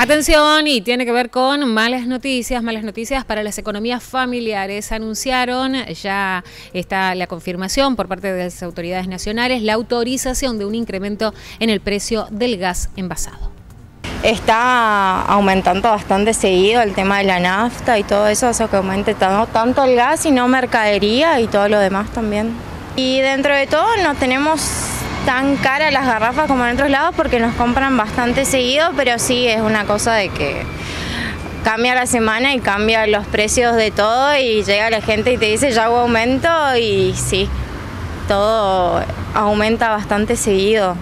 Atención, y tiene que ver con malas noticias, malas noticias para las economías familiares. Anunciaron, ya está la confirmación por parte de las autoridades nacionales, la autorización de un incremento en el precio del gas envasado. Está aumentando bastante seguido el tema de la nafta y todo eso, hace que aumente tanto el gas y no mercadería y todo lo demás también. Y dentro de todo no tenemos tan cara las garrafas como en otros lados porque nos compran bastante seguido, pero sí es una cosa de que cambia la semana y cambia los precios de todo y llega la gente y te dice ya hubo aumento y sí, todo aumenta bastante seguido.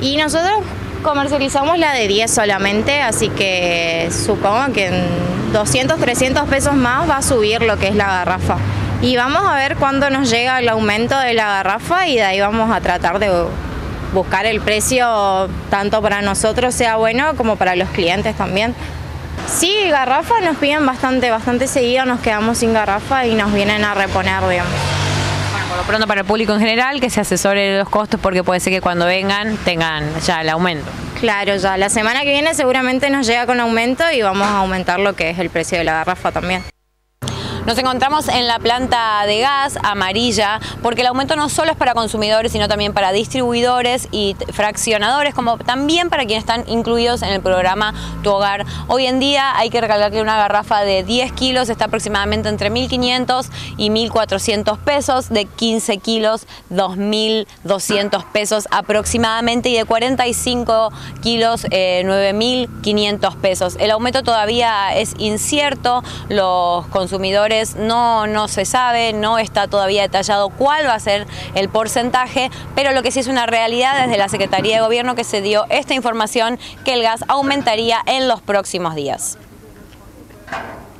Y nosotros comercializamos la de 10 solamente, así que supongo que en 200, 300 pesos más va a subir lo que es la garrafa y vamos a ver cuándo nos llega el aumento de la garrafa y de ahí vamos a tratar de buscar el precio tanto para nosotros sea bueno como para los clientes también. Sí, garrafa nos piden bastante, bastante seguido, nos quedamos sin garrafa y nos vienen a reponer, digamos. Bueno, por lo pronto para el público en general, que se asesore los costos porque puede ser que cuando vengan tengan ya el aumento. Claro, ya la semana que viene seguramente nos llega con aumento y vamos a aumentar lo que es el precio de la garrafa también. Nos encontramos en la planta de gas amarilla porque el aumento no solo es para consumidores, sino también para distribuidores y fraccionadores, como también para quienes están incluidos en el programa Tu Hogar. Hoy en día hay que recalcar que una garrafa de 10 kilos está aproximadamente entre 1.500 y 1.400 pesos, de 15 kilos 2.200 pesos aproximadamente y de 45 kilos 9.500 eh, pesos. El aumento todavía es incierto, los consumidores no, no se sabe, no está todavía detallado cuál va a ser el porcentaje, pero lo que sí es una realidad desde la Secretaría de Gobierno que se dio esta información que el gas aumentaría en los próximos días.